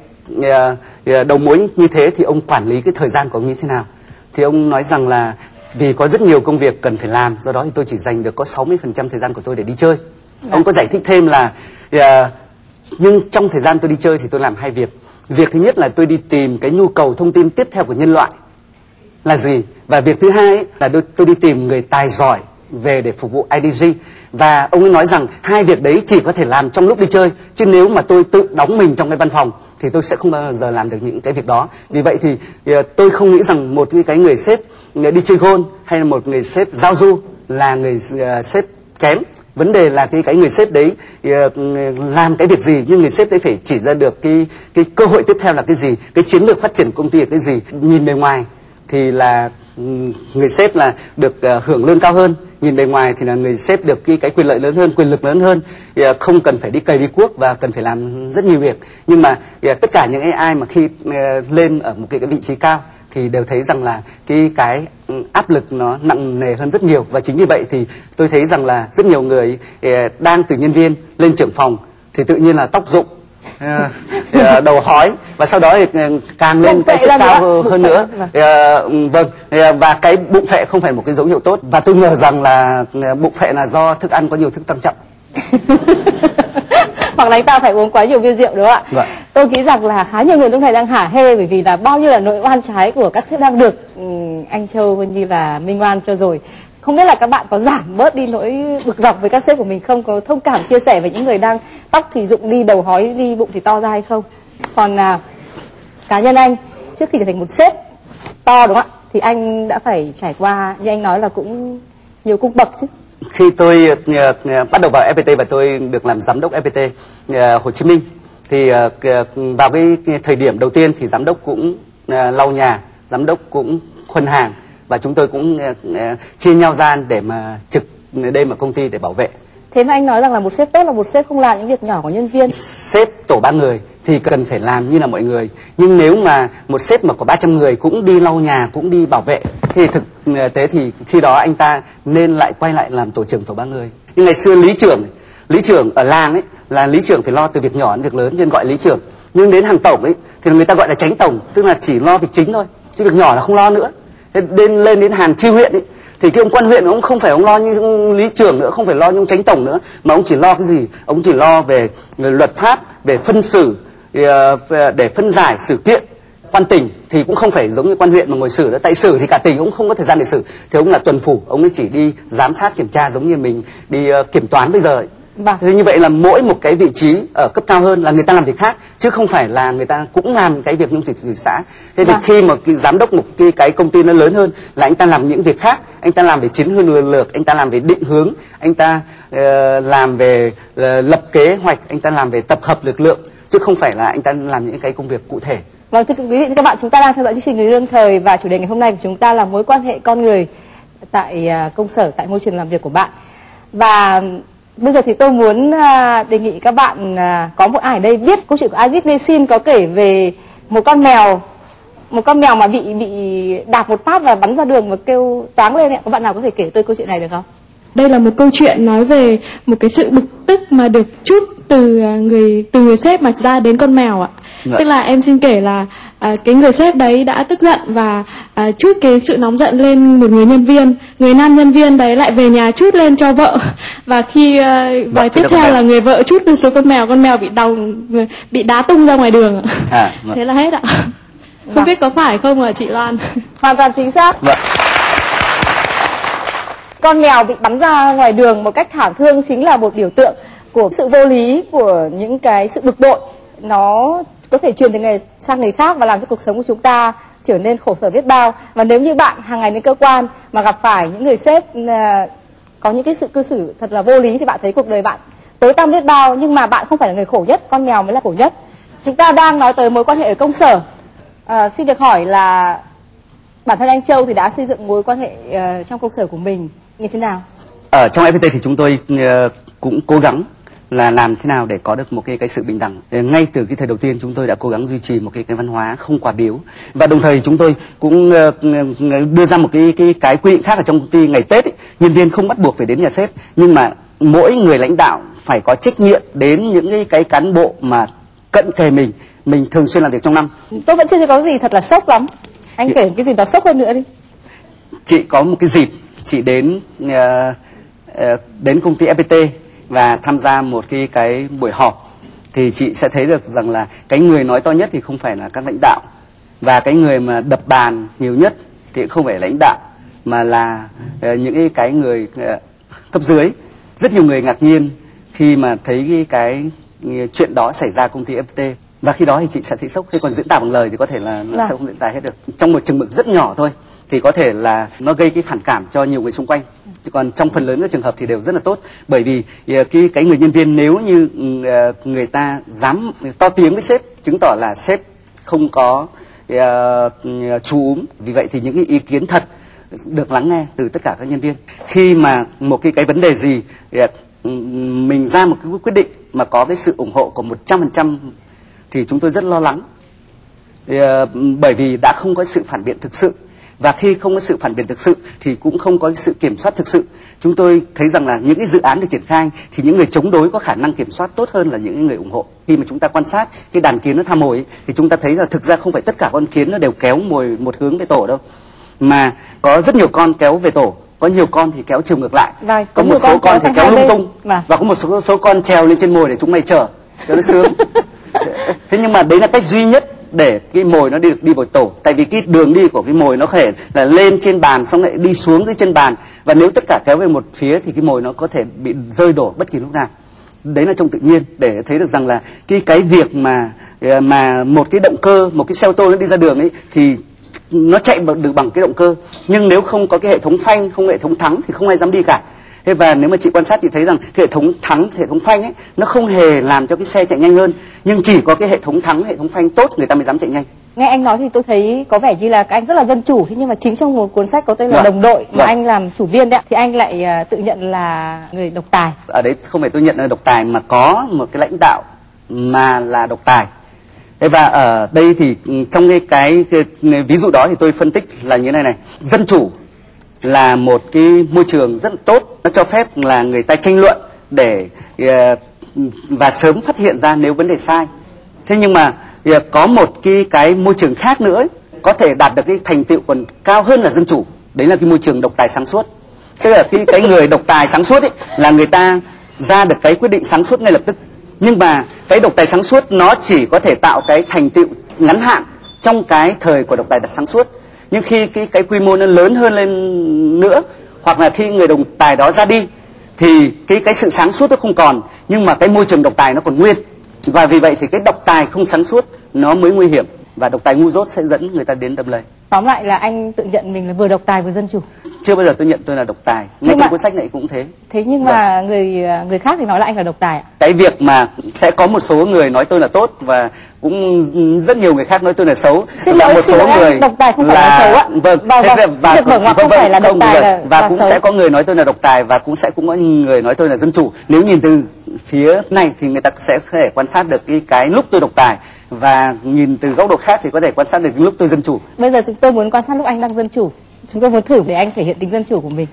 Speaker 3: ờ, đầu mối như thế thì ông quản lý cái thời gian của ông như thế nào? Thì ông nói rằng là vì có rất nhiều công việc cần phải làm do đó thì tôi chỉ dành được có 60% thời gian của tôi để đi chơi. Ông có giải thích thêm là ờ, nhưng trong thời gian tôi đi chơi thì tôi làm hai việc. Việc thứ nhất là tôi đi tìm cái nhu cầu thông tin tiếp theo của nhân loại là gì? Và việc thứ hai ấy, là tôi, tôi đi tìm người tài giỏi về để phục vụ IDG và ông ấy nói rằng hai việc đấy chỉ có thể làm trong lúc đi chơi, chứ nếu mà tôi tự đóng mình trong cái văn phòng thì tôi sẽ không bao giờ làm được những cái việc đó. Vì vậy thì ờ, tôi không nghĩ rằng một cái người sếp đi chơi gôn hay là một người sếp giao du là người ờ, sếp kém. Vấn đề là cái cái người sếp đấy ờ, làm cái việc gì nhưng người sếp đấy phải chỉ ra được cái cái cơ hội tiếp theo là cái gì, cái chiến lược phát triển công ty là cái gì. Nhìn bề ngoài thì là người sếp là được hưởng lương cao hơn nhìn bề ngoài thì là người xếp được cái cái quyền lợi lớn hơn quyền lực lớn hơn. Thì, à, không cần phải đi cày đi cuốc và cần phải làm rất nhiều việc. Nhưng mà à, tất cả những ai mà khi à, lên ở một cái, cái vị trí cao thì đều thấy rằng là cái cái ừ, áp lực nó nặng nề hơn rất nhiều. Và chính vì vậy thì tôi thấy rằng là rất nhiều người đang từ nhân viên lên trưởng phòng thì tự nhiên là tóc rụng đầu hói và sau đó thì ờ, càng lên cái chức cao
Speaker 1: nữa.
Speaker 3: hơn nữa.
Speaker 1: Vâng.
Speaker 3: Ờ, ừ, vâng. Ờ, và cái bụng phệ không phải một cái dấu hiệu tốt. Và tôi ngờ rằng là ờ, bụng phệ là do thức ăn có nhiều thức tăng trọng.
Speaker 1: Hoặc là anh ta phải uống quá nhiều bia rượu đúng không ạ?
Speaker 3: Vâng.
Speaker 1: tôi nghĩ rằng là khá nhiều người lúc này đang hả hê bởi vì là bao nhiêu là nỗi oan trái của các sếp đang được anh châu như là minh oan cho rồi không biết là các bạn có giảm bớt đi nỗi bực dọc với các sếp của mình không? Có thông cảm chia sẻ với những người đang tóc thì rụng đi đầu hói đi bụng thì to ra hay không? Còn à, cá nhân anh trước khi trở thành một sếp to đúng không ạ? Thì anh đã phải trải qua như anh nói là cũng nhiều cung bậc chứ.
Speaker 3: Khi tôi uh, bắt đầu vào FPT và tôi được làm giám đốc FPT uh, à, Hồ Chí Minh thì uh, vào cái thời điểm đầu tiên thì giám đốc cũng lau nhà giám đốc cũng khuân hàng và chúng tôi cũng ờ, ờ, chia nhau ra để mà trực đêm ở công ty để bảo vệ.
Speaker 1: Thế mà anh nói rằng là một sếp tốt là một sếp không làm những việc nhỏ của nhân viên.
Speaker 3: Sếp tổ ba người thì cần phải làm như là mọi người. Nhưng nếu mà một sếp mà có 300 người cũng đi lau nhà cũng đi bảo vệ thì thực ờ, tế thì khi đó anh ta nên lại quay lại làm tổ trưởng tổ ba người. Nhưng ngày xưa lý trưởng lý trưởng ở làng ấy là lý trưởng phải lo từ việc nhỏ đến việc lớn nên gọi lý trưởng nhưng đến hàng tổng ấy thì người ta gọi là tránh tổng tức là chỉ lo việc chính thôi chứ việc nhỏ là không lo nữa thế đến, lên đến hàng chi huyện ấy thì cái ông quan huyện ông không phải ông lo như ông lý trưởng nữa, không phải lo như ông tránh tổng nữa, mà ông chỉ lo cái gì? Ông chỉ lo về luật pháp, về phân xử ờ, để phân giải sự kiện, quan tỉnh thì cũng không phải giống như quan huyện mà ngồi xử nữa. Tại xử thì cả tỉnh cũng không có thời gian để xử. Thì ông là tuần phủ, ông ấy chỉ đi giám sát kiểm tra giống như mình, đi ờ, kiểm toán bây giờ ấy.
Speaker 1: Vâng.
Speaker 3: Thế như vậy là mỗi một cái vị trí ở cấp cao hơn là người ta làm việc khác chứ không phải là người ta cũng làm cái việc thủy thủy xã. Thế thì
Speaker 1: Vâng.
Speaker 3: khi mà cái giám đốc một cái, cái công ty nó lớn hơn là anh ta làm những việc khác, anh ta làm về chiến lược lược, anh ta làm về định hướng, anh ta ờ, làm về ờ, lập kế hoạch, anh ta làm về tập hợp lực lượng chứ không phải là anh ta làm những cái công việc cụ thể.
Speaker 1: Vâng, thưa quý vị và các bạn, chúng ta đang theo dõi chương trình Người đương thời và chủ đề ngày hôm nay của chúng ta là mối quan hệ con người tại à, công sở, tại môi trường làm việc của bạn. Và bây giờ thì tôi muốn à, đề nghị các bạn à, có một ai ở đây biết câu chuyện của Aziz Nesin có kể về một con mèo một con mèo mà bị bị đạp một phát và bắn ra đường và kêu toáng lên ạ. Có bạn nào có thể kể tôi câu chuyện này được không?
Speaker 4: Đây là một câu chuyện nói về một cái sự bực tức mà được chút từ à, người từ người sếp mà ra đến con mèo ạ.
Speaker 3: Dạ.
Speaker 4: Tức là em xin kể là à, cái người sếp đấy đã tức giận và à, chút cái sự nóng giận lên một người nhân viên. Người nam nhân viên đấy lại về nhà chút lên cho vợ và khi à, bài tiếp theo là người vợ chút lên số con mèo, con mèo bị đau bị đá tung ra ngoài đường ạ.
Speaker 3: À, vâng.
Speaker 4: Thế là hết ạ. Không
Speaker 1: Vâng.
Speaker 4: biết có phải không ạ chị Loan?
Speaker 1: Hoàn toàn chính xác.
Speaker 3: Vâng
Speaker 1: con mèo bị bắn ra ngoài đường một cách thảm thương chính là một biểu tượng của sự vô lý của những cái sự bực bội. Nó có thể truyền từ người sang người khác và làm cho cuộc sống của chúng ta trở nên khổ sở biết bao. Và nếu như bạn hàng ngày đến cơ quan mà gặp phải những người sếp à, có những cái sự cư xử thật là vô lý thì bạn thấy cuộc đời bạn tối tăm biết bao. Nhưng mà bạn không phải là người khổ nhất con mèo mới là khổ nhất. Chúng ta đang nói tới mối quan hệ ở công sở. À, xin được hỏi là bản thân anh Châu thì đã xây dựng mối quan hệ uh, trong công sở của mình như thế nào?
Speaker 3: Ở trong FPT thì chúng tôi uh, cũng cố gắng là làm thế nào để có được một cái cái sự bình đẳng. Ngay từ cái thời đầu tiên chúng tôi đã cố gắng duy trì một cái cái văn hóa không quà biếu. Và đồng thời chúng tôi cũng đưa ra một cái cái cái quy định khác ở trong công ty. Ngày Tết ấy, nhân viên không bắt buộc phải đến nhà sếp nhưng mà mỗi người lãnh đạo phải có trách nhiệm đến những cái cái cán bộ mà cận kề mình mình thường xuyên làm việc trong năm.
Speaker 1: Tôi vẫn chưa thấy có gì thật là sốc lắm. Anh kể cái gì đó sốc hơn nữa đi.
Speaker 3: Chị có một cái dịp chị đến uh, uh, đến công ty FPT và tham gia một cái cái buổi họp. Thì chị sẽ thấy được rằng là cái người nói to nhất thì không phải là các lãnh đạo. Và cái người mà đập bàn nhiều nhất thì không phải lãnh đạo mà là uh, những cái người uh, cấp dưới. Rất nhiều người ngạc nhiên khi mà thấy cái, cái chuyện đó xảy ra công ty FPT và khi đó thì chị sẽ thấy sốc. Khi còn diễn tả bằng lời thì có thể là vâng. sẽ không diễn tả hết được. Trong một chừng mực rất nhỏ thôi thì có thể là nó gây cái phản cảm cho nhiều người xung quanh. Chứ còn trong phần lớn các trường hợp thì đều rất là tốt. Bởi vì ờ, cái cái người nhân viên nếu như ừ, ờ, người ta dám to tiếng với sếp chứng tỏ là sếp không có uh, chú úm vì vậy thì những cái ý kiến thật được lắng nghe từ tất cả các nhân viên. Khi mà một cái cái vấn đề gì mình ra một cái quyết định mà có cái sự ủng hộ của một trăm phần trăm thì chúng tôi rất lo lắng. Bởi vì đã không có sự phản biện thực sự và khi không có sự phản biện thực sự thì cũng không có sự kiểm soát thực sự. Chúng tôi thấy rằng là những cái dự án được triển khai thì những người chống đối có khả năng kiểm soát tốt hơn là những người ủng hộ. Khi mà chúng ta quan sát cái đàn kiến nó tham mồi thì chúng ta thấy là thực ra không phải tất cả con kiến nó đều kéo mồi một hướng về tổ đâu. Mà có rất nhiều con kéo về tổ. Có nhiều con thì kéo chiều ngược lại.
Speaker 1: Vâng,
Speaker 3: có, một số con thì kéo lung tung.
Speaker 1: Vâng.
Speaker 3: và có một số số con trèo lên trên mồi để chúng mày chở cho nó sướng. Thế nhưng mà đấy là cách duy nhất để cái mồi nó đi được đi vào tổ. Tại vì cái đường đi của cái mồi nó có thể là lên trên bàn xong lại đi xuống dưới chân bàn. Và nếu tất cả kéo về một phía thì cái mồi nó có thể bị rơi đổ bất kỳ lúc nào. Đấy là trong tự nhiên, để thấy được rằng là cái cái việc mà ờ, mà một cái động cơ, một cái xe ô tô nó đi ra đường ấy thì nó chạy được bằng cái động cơ. Nhưng nếu không có cái hệ thống phanh, không hệ thống thắng thì không ai dám đi cả thế và nếu mà chị quan sát chị thấy rằng cái hệ thống thắng hệ thống phanh ấy nó không hề làm cho cái xe chạy nhanh hơn. Nhưng chỉ có cái hệ thống thắng hệ thống phanh tốt người ta mới dám chạy nhanh.
Speaker 1: Nghe anh nói thì tôi thấy có vẻ như là các anh rất là dân chủ. Thế nhưng mà chính trong một cuốn sách có tên là
Speaker 3: Vâng.
Speaker 1: đồng đội mà
Speaker 3: Vâng.
Speaker 1: anh làm chủ biên đấy ạ, thì anh lại à, tự nhận là người độc tài.
Speaker 3: Ở đấy không phải tôi nhận là độc tài mà có một cái lãnh đạo mà là độc tài. Thế và ở đây thì ừ, trong cái, cái, cái ví dụ đó thì tôi phân tích là như này này. Dân chủ là một cái môi trường rất là tốt. Nó cho phép là người ta tranh luận để ờ, và sớm phát hiện ra nếu vấn đề sai. Thế nhưng mà ờ, có một cái cái môi trường khác nữa ấy, có thể đạt được cái thành tựu còn cao hơn là dân chủ. Đấy là cái môi trường độc tài sáng suốt. Tức là cái cái người độc tài sáng suốt ấy là người ta ra được cái quyết định sáng suốt ngay lập tức. Nhưng mà cái độc tài sáng suốt nó chỉ có thể tạo cái thành tựu ngắn hạn trong cái thời của độc tài sáng suốt nhưng khi cái cái quy mô nó lớn hơn lên nữa, hoặc là khi người độc tài đó ra đi, thì cái cái sự sáng suốt nó không còn, nhưng mà cái môi trường độc tài nó còn nguyên. Và vì vậy thì cái độc tài không sáng suốt nó mới nguy hiểm và độc tài ngu dốt sẽ dẫn người ta đến đầm lầy.
Speaker 1: Tóm lại là anh tự nhận mình là vừa độc tài vừa dân chủ.
Speaker 3: Chưa bao giờ tôi nhận tôi là độc tài. Ngay
Speaker 1: Nhưng
Speaker 3: trong
Speaker 1: mà-
Speaker 3: cuốn sách này cũng thế.
Speaker 1: Thế nhưng mà người à, người khác thì nói là anh là độc tài ạ.
Speaker 3: Cái việc mà sẽ có một số người nói tôi là tốt và cũng rất nhiều người khác nói tôi là xấu
Speaker 1: Xin
Speaker 3: và một số người
Speaker 1: độc tài không phải là xấu ạ.
Speaker 3: vâng
Speaker 1: Vâng,
Speaker 3: thế
Speaker 1: vâng,
Speaker 3: và và
Speaker 1: mở ngoặc,
Speaker 3: vâng,
Speaker 1: không phải là độc tài
Speaker 3: vâng.
Speaker 1: là-
Speaker 3: và
Speaker 1: là
Speaker 3: cũng
Speaker 1: xấu.
Speaker 3: sẽ có người nói tôi là độc tài và cũng sẽ cũng có người nói tôi là dân chủ. Nếu nhìn từ phía này thì người ta sẽ có thể quan sát được cái cái lúc tôi độc tài. Và nhìn từ góc độ khác thì có thể quan sát được lúc tôi dân chủ.
Speaker 1: Bây giờ chúng tôi muốn quan sát lúc anh đang dân chủ. Chúng tôi muốn thử để anh thể hiện tính dân chủ của mình.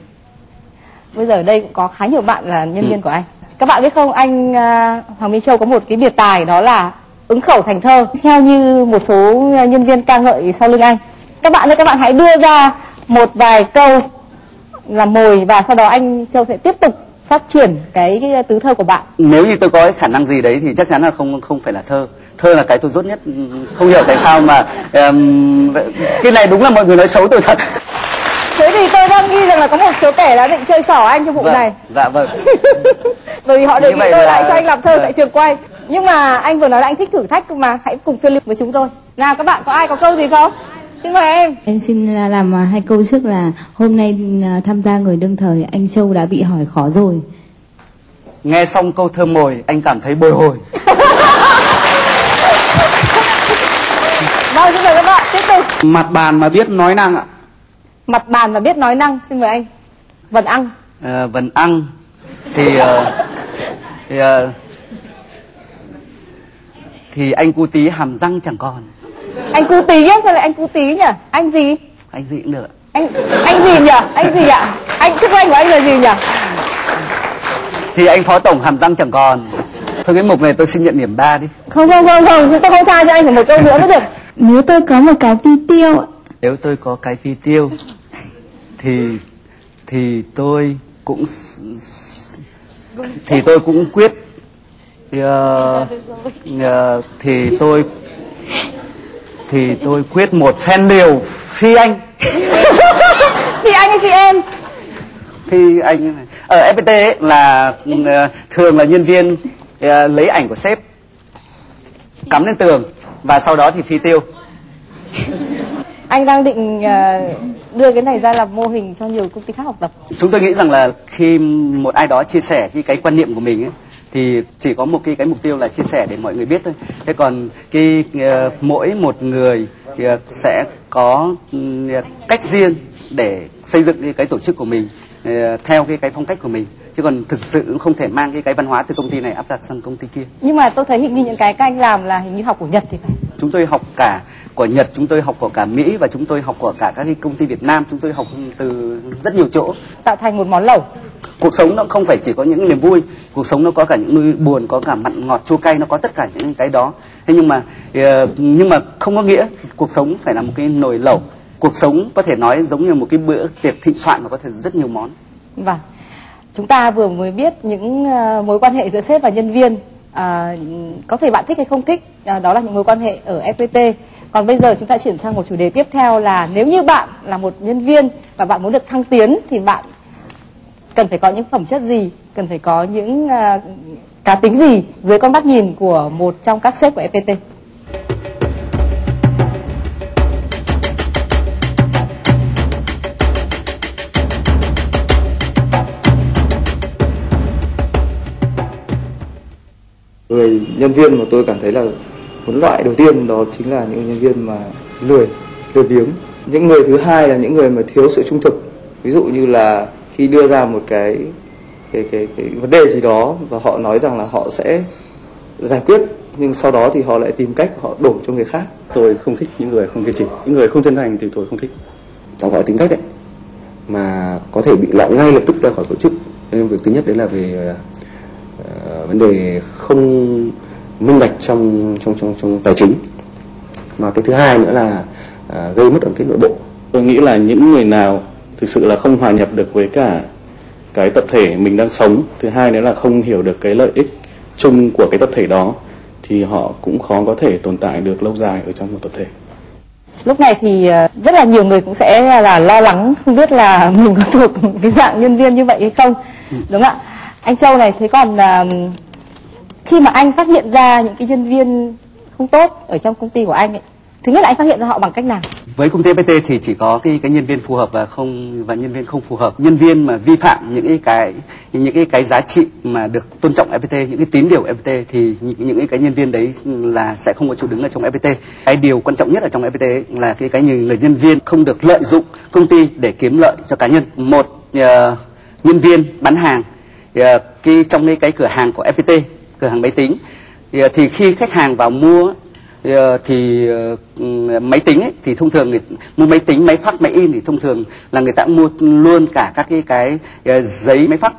Speaker 1: Bây giờ ở đây cũng có khá nhiều bạn là nhân
Speaker 3: Ừ.
Speaker 1: viên của anh. Các bạn biết không anh à, Hoàng Minh Châu có một cái biệt tài đó là ứng khẩu thành thơ theo như một số nhân viên ca ngợi sau lưng anh. Các bạn ơi các bạn hãy đưa ra một vài câu làm mồi và sau đó anh Châu sẽ tiếp tục phát triển cái, cái tứ thơ của bạn?
Speaker 3: Nếu như tôi có cái khả năng gì đấy thì chắc chắn là không không phải là thơ. Thơ là cái tôi dốt nhất không hiểu tại sao mà ừm, cái này đúng là mọi người nói xấu tôi thật.
Speaker 1: Thế thì tôi đang nghi rằng là có một số kẻ đã định chơi xỏ anh trong vụ
Speaker 3: Vâng,
Speaker 1: này.
Speaker 3: dạ vâng.
Speaker 1: Bởi vì họ đề nghị tôi
Speaker 3: là-
Speaker 1: lại cho anh làm thơ
Speaker 3: Vâng.
Speaker 1: tại trường quay. Nhưng mà anh vừa nói là anh thích thử thách mà hãy cùng phiêu lưu với chúng tôi. Nào các bạn có ai có câu gì không xin mời em
Speaker 8: Em xin à, làm à, hai câu trước là hôm nay à, tham gia người đương thời anh Châu đã bị hỏi khó rồi.
Speaker 3: nghe xong câu thơ mồi anh cảm thấy bồi hồi.
Speaker 1: Vâng xin mời các bạn tiếp tục.
Speaker 2: Mặt bàn mà biết nói năng ạ.
Speaker 1: Mặt bàn và biết nói năng xin mời anh. Vần ăn
Speaker 3: Ờ, vần ăn thì ờ, thì ờ, thì anh cu tí hàm răng chẳng còn
Speaker 1: anh cu tí ấy sao lại anh cu tí nhỉ? Anh gì?
Speaker 3: Anh gì cũng được.
Speaker 1: Anh anh gì nhỉ? Anh gì ạ? Anh chức danh của anh là gì nhỉ?
Speaker 3: Thì anh phó tổng hàm răng chẳng còn. Thôi cái mục này tôi xin nhận điểm 3 đi.
Speaker 1: Không không không không chúng tôi không tha cho anh phải một câu nữa mới được.
Speaker 4: Nếu tôi có một cái phi tiêu ạ,
Speaker 3: nếu tôi có cái phi tiêu thì thì tôi cũng thì tôi cũng quyết thì, ờ, ờ, thì tôi thì tôi quyết một phen liều phi anh.
Speaker 1: Thì anh hay thì em?
Speaker 3: Phi anh ở FPT ấy là ờ, thường là nhân viên ờ, lấy ảnh của sếp cắm lên tường và sau đó thì phi tiêu.
Speaker 1: Anh đang định ờ, đưa cái này ra làm mô hình cho nhiều công ty khác học tập.
Speaker 3: Chúng tôi nghĩ rằng là khi một ai đó chia sẻ cái quan niệm của mình ấy, thì chỉ có một cái cái mục tiêu là chia sẻ để mọi người biết thôi. Thế còn cái uh, mỗi một người thì, ờ, sẽ có uh, cách riêng để xây dựng cái, cái tổ chức của mình ờ, theo cái cái phong cách của mình chứ còn thực sự cũng không thể mang cái cái văn hóa từ công ty này áp đặt sang công ty kia.
Speaker 1: Nhưng mà tôi thấy hình như những cái các anh làm là hình như học của nhật thì phải.
Speaker 3: Chúng tôi học cả của Nhật chúng tôi học của cả Mỹ và chúng tôi học của cả các cái công ty Việt Nam. Chúng tôi học từ rất nhiều chỗ.
Speaker 1: Tạo thành một món lẩu.
Speaker 3: Cuộc sống nó không phải chỉ có những niềm vui. Cuộc sống nó có cả những nỗi buồn có cả mặn ngọt chua cay nó có tất cả những cái đó. Thế nhưng mà ờ, nhưng mà không có nghĩa cuộc sống phải là một cái nồi lẩu. Cuộc sống có thể nói giống như một cái bữa tiệc thịnh soạn mà có thể rất nhiều món.
Speaker 1: Vâng. Chúng ta vừa mới biết những ờ, mối quan hệ giữa sếp và nhân viên. À, có thể bạn thích hay không thích, à, đó là những mối quan hệ ở FPT. Còn bây giờ chúng ta chuyển sang một chủ đề tiếp theo là nếu như bạn là một nhân viên và bạn muốn được thăng tiến thì bạn cần phải có những phẩm chất gì, cần phải có những à, cá tính gì dưới con mắt nhìn của một trong các sếp của FPT.
Speaker 7: Người nhân viên mà tôi cảm thấy là một loại đầu tiên đó chính là những nhân viên mà lười lười biếng. Những người thứ hai là những người mà thiếu sự trung thực. Ví dụ như là khi đưa ra một cái cái cái, cái vấn đề gì đó và họ nói rằng là họ sẽ giải quyết nhưng sau đó thì họ lại tìm cách họ đổ cho người khác.
Speaker 9: Tôi không thích những người không kiên trì. Những người không chân thành thì tôi không thích.
Speaker 10: Đòi hỏi tính cách đấy. Mà có thể bị loại ngay lập tức ra khỏi tổ chức. Nên việc thứ nhất đấy là về vấn đề không minh bạch trong trong trong trong tài chính mà cái thứ hai nữa là ờ, gây mất đoàn kết nội bộ
Speaker 9: tôi nghĩ là những người nào thực sự là không hòa nhập được với cả cái tập thể mình đang sống thứ hai nữa là không hiểu được cái lợi ích chung của cái tập thể đó thì họ cũng khó có thể tồn tại được lâu dài ở trong một tập thể
Speaker 1: Lúc này thì ờ, rất là nhiều người cũng sẽ là lo lắng không biết là mình có thuộc cái dạng nhân viên như vậy hay không. Đúng không ạ? Anh Châu này thế còn ờ, khi mà anh phát hiện ra những cái nhân viên không tốt ở trong công ty của anh ấy, thứ nhất là anh phát hiện ra họ bằng cách nào?
Speaker 3: với công ty FPT thì chỉ có cái cái nhân viên phù hợp và không và nhân viên không phù hợp. Nhân viên mà vi phạm những cái cái những cái cái giá trị mà được tôn trọng FPT những cái tín điều FPT thì những, những cái nhân viên đấy là sẽ không có chỗ đứng ở trong FPT cái điều quan trọng nhất ở trong FPT là cái cái người, người nhân viên không được lợi dụng công ty để kiếm lợi cho cá nhân. Một uh, nhân viên bán hàng thì, ờ, cái trong cái cái cửa hàng của FPT cửa hàng máy tính thì, ờ, thì khi khách hàng vào mua thì, ờ, thì máy tính ấy, thì thông thường người, mua máy tính máy phát máy in thì thông thường là người ta cũng mua luôn cả các cái cái giấy máy phát.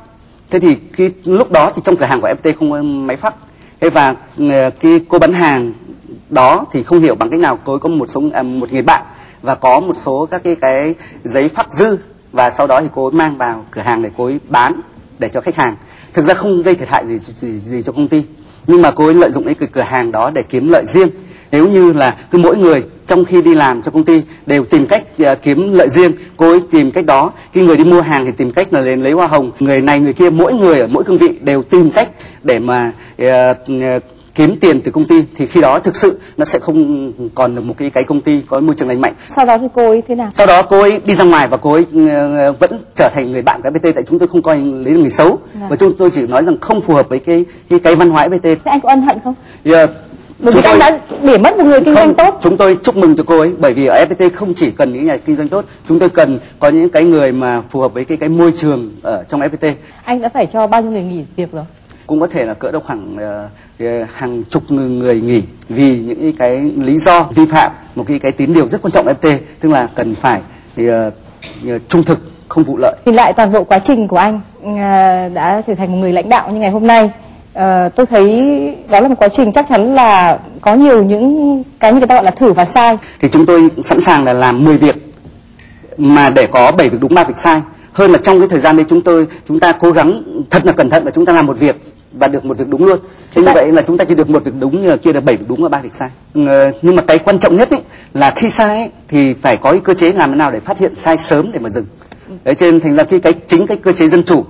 Speaker 3: Thế thì cái lúc đó thì trong cửa hàng của FPT không có máy phát. Thế và cái cô bán hàng đó thì không hiểu bằng cách nào cô ấy có một số à, một người bạn và có một số các cái cái giấy phát dư và sau đó thì cô ấy mang vào cửa hàng để cô ấy bán để cho khách hàng. Thực ra không gây thiệt hại gì, gì, gì cho công ty. Nhưng mà cô ấy lợi dụng cái cửa- hàng đó để kiếm lợi riêng. Nếu như là cứ mỗi người trong khi đi làm cho công ty đều tìm cách uh, kiếm lợi riêng cô ấy tìm cách đó. Cái người đi mua hàng thì tìm cách là lên lấy hoa hồng. Người này người kia mỗi người ở mỗi cương vị đều tìm cách để mà uh, uh kiếm tiền từ công ty thì khi đó thực sự nó sẽ không còn được một cái cái công ty có môi trường lành mạnh.
Speaker 1: Sau đó thì cô ấy thế nào?
Speaker 3: Sau đó cô ấy đi ra ngoài và cô ấy ờ, vẫn trở thành người bạn của FPT tại chúng tôi không coi lấy là người xấu.
Speaker 1: Vâng.
Speaker 3: và chúng tôi chỉ nói rằng không phù hợp với cái cái, cái văn hóa FPT
Speaker 1: thế anh có ân hận không?
Speaker 3: Thì, ờ,
Speaker 1: bởi vì
Speaker 3: chúng
Speaker 1: anh đã để mất một người kinh doanh tốt.
Speaker 3: chúng tôi chúc mừng cho cô ấy bởi vì ở FPT không chỉ cần những nhà kinh doanh tốt chúng tôi cần có những cái người mà phù hợp với cái cái môi trường ở trong FPT
Speaker 1: anh đã phải cho bao nhiêu người nghỉ việc rồi
Speaker 3: cũng có thể là cỡ đâu khoảng ờ, hàng chục người, nghỉ vì những cái- lý do vi phạm một cái cái tín điều rất quan trọng FPT tức là cần phải thì, ờ, trung thực không vụ lợi.
Speaker 1: Nhìn lại toàn bộ quá trình của anh à, đã trở thành một người lãnh đạo như ngày hôm nay Ờ, tôi thấy đó là một quá trình chắc chắn là có nhiều những cái như người ta gọi là thử và sai.
Speaker 3: Thì chúng tôi sẵn sàng là làm 10 việc mà để có 7 việc đúng ba việc sai hơn là trong cái thời gian đấy chúng tôi chúng ta cố gắng thật là cẩn thận và chúng ta làm một việc và được một việc đúng luôn. Thế như vậy là chúng ta chỉ được một việc đúng mà kia được bảy việc đúng và ba việc sai. Ờ, nhưng mà cái quan trọng nhất ấy, là khi sai ấy, thì phải có cái cơ chế làm thế nào để phát hiện sai sớm để mà dừng. Đấy cho nên thành ra cái cái chính cái cơ chế dân chủ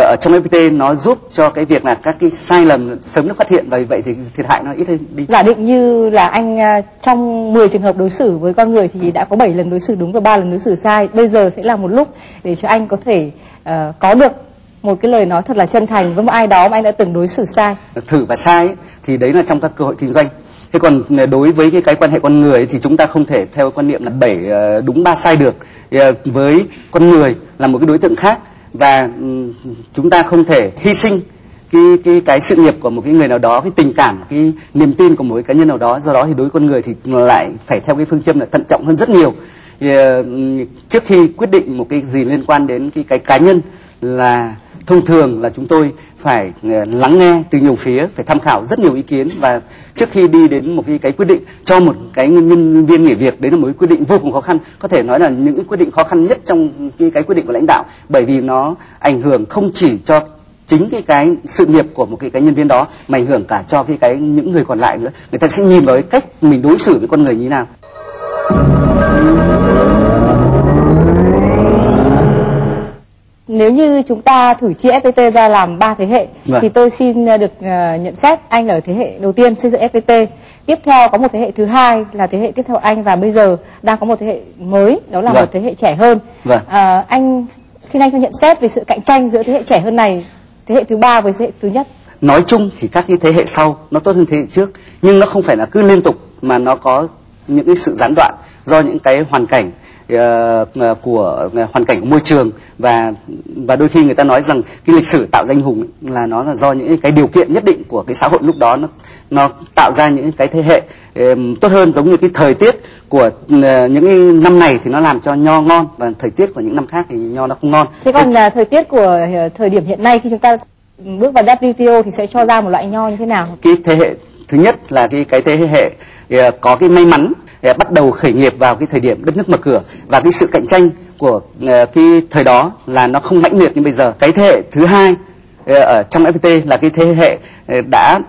Speaker 3: ở trong FPT nó giúp cho cái việc là các cái sai lầm sớm được phát hiện và vì vậy thì thiệt hại nó ít hơn đi.
Speaker 1: Giả định như là anh à, trong 10 trường hợp đối xử với con người thì đã có 7 lần đối xử đúng và 3 lần đối xử sai. Bây giờ sẽ là một lúc để cho anh có thể ờ, có được một cái lời nói thật là chân thành với một ai đó mà anh đã từng đối xử sai.
Speaker 3: Thử và sai ấy, thì đấy là trong các cơ hội kinh doanh. Thế còn ờ, đối với cái, cái quan hệ con người thì chúng ta không thể theo quan niệm là bảy ờ, đúng ba sai được. Thì, ờ, với con người là một cái đối tượng khác và ừ, chúng ta không thể hy sinh cái cái cái sự nghiệp của một cái người nào đó cái tình cảm cái niềm tin của một cái cá nhân nào đó. Do đó thì đối với con người thì lại phải theo cái phương châm là thận trọng hơn rất nhiều. Thì, ừ, trước khi quyết định một cái gì liên quan đến cái cái cá nhân là thông thường là chúng tôi phải ờ, lắng nghe từ nhiều phía, phải tham khảo rất nhiều ý kiến và trước khi đi đến một cái cái quyết định, cho một cái nhân viên nghỉ việc đấy là một cái quyết định vô cùng khó khăn, có thể nói là những cái quyết định khó khăn nhất trong cái cái quyết định của lãnh đạo, bởi vì nó ảnh hưởng không chỉ cho chính cái cái sự nghiệp của một cái cái nhân viên đó, mà ảnh hưởng cả cho cái cái những người còn lại nữa. Người ta sẽ nhìn vào cái cách mình đối xử với con người như thế nào.
Speaker 1: Nếu như chúng ta thử chia FPT ra làm ba thế hệ
Speaker 3: Vâng.
Speaker 1: thì tôi xin ờ, được ờ, nhận xét anh ở thế hệ đầu tiên xây dựng FPT. Tiếp theo có một thế hệ thứ hai là thế hệ tiếp theo anh và bây giờ đang có một thế hệ mới đó là
Speaker 3: Vâng.
Speaker 1: một thế hệ trẻ hơn.
Speaker 3: Vâng.
Speaker 1: À, anh xin anh cho nhận xét về sự cạnh tranh giữa thế hệ trẻ hơn này, thế hệ thứ ba với thế hệ thứ nhất.
Speaker 3: nói chung thì các cái thế hệ sau nó tốt hơn thế hệ trước nhưng nó không phải là cứ liên tục mà nó có những cái sự gián đoạn do những cái hoàn cảnh ờ, ờ, của ờ, hoàn cảnh của môi trường. Và và đôi khi người ta nói rằng cái lịch sử tạo ra anh hùng là nó là do những cái điều kiện nhất định của cái xã hội lúc đó. Nó nó tạo ra những cái thế hệ tốt hơn giống như cái thời tiết của ờ, những cái năm này thì nó làm cho nho ngon và thời tiết của những năm khác thì nho nó không ngon.
Speaker 1: Thế còn là thời tiết của ờ, thời điểm hiện nay khi chúng ta bước vào WTO thì sẽ cho ra một loại nho như thế nào?
Speaker 3: cái thế hệ thứ nhất là cái cái thế hệ ờ, có cái may mắn. ờ, Ờ, bắt đầu khởi nghiệp vào cái thời điểm đất nước mở cửa. Và cái sự cạnh tranh của ờ, cái thời đó là nó không mãnh liệt như bây giờ. Cái thế hệ thứ hai ờ, ở trong FPT là cái thế hệ đã